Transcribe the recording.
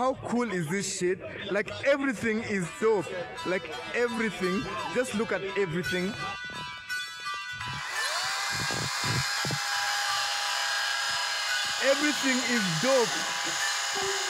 how cool is this shit? Like everything is dope. Like everything. Just look at everything. Everything is dope.